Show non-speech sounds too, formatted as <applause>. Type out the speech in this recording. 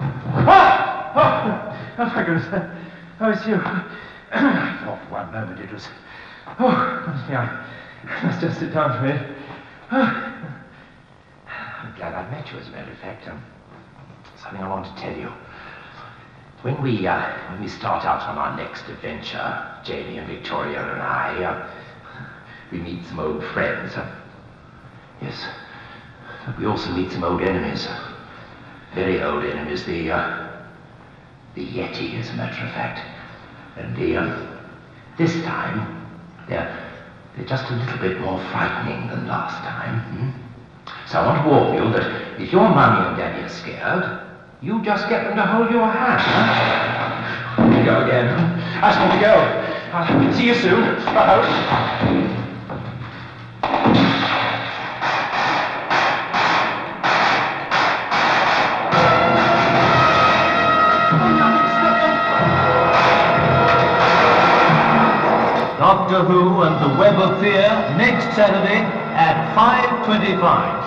Ah! Oh, oh <laughs> my goodness. Oh, it's you. <clears throat> I thought for one moment it was... Oh, me, I <laughs> must just sit down for a minute. Oh. I'm glad I met you, as a matter of fact. Um, something I want to tell you. When we, uh, when we start out on our next adventure, Jamie and Victoria and I, uh, we meet some old friends. Uh, yes, but we also meet some old enemies. Very old enemies. The, uh, the Yeti, as a matter of fact. And the, uh, this time, they're, they're just a little bit more frightening than last time. Hmm? So I want to warn you that if your mummy and daddy are scared, you just get them to hold your hand. Huh? Here we go again. I just want to go. I'll see you soon. I Doctor Who and the Web of Fear next Saturday at 5.25.